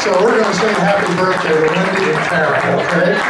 So we're going to sing happy birthday to Wendy and Karen, okay?